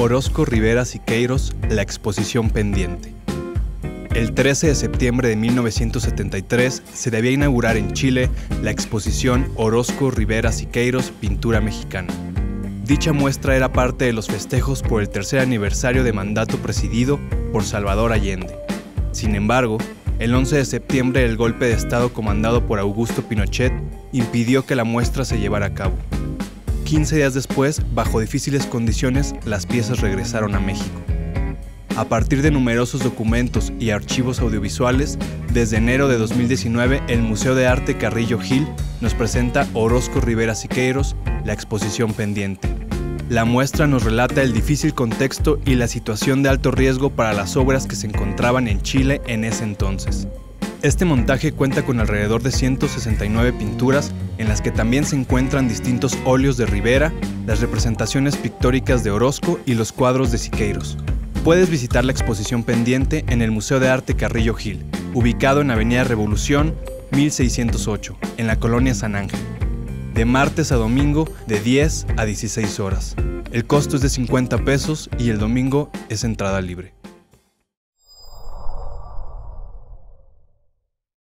Orozco Rivera Siqueiros, La exposición pendiente. El 13 de septiembre de 1973 se debía inaugurar en Chile la exposición Orozco Rivera Siqueiros, Pintura Mexicana. Dicha muestra era parte de los festejos por el tercer aniversario de mandato presidido por Salvador Allende. Sin embargo, el 11 de septiembre el golpe de Estado comandado por Augusto Pinochet impidió que la muestra se llevara a cabo. 15 días después, bajo difíciles condiciones, las piezas regresaron a México. A partir de numerosos documentos y archivos audiovisuales, desde enero de 2019 el Museo de Arte Carrillo Gil nos presenta Orozco Rivera Siqueiros, la exposición pendiente. La muestra nos relata el difícil contexto y la situación de alto riesgo para las obras que se encontraban en Chile en ese entonces. Este montaje cuenta con alrededor de 169 pinturas en las que también se encuentran distintos óleos de Rivera, las representaciones pictóricas de Orozco y los cuadros de Siqueiros. Puedes visitar la exposición pendiente en el Museo de Arte Carrillo Gil, ubicado en Avenida Revolución 1608, en la colonia San Ángel, de martes a domingo de 10 a 16 horas. El costo es de 50 pesos y el domingo es entrada libre.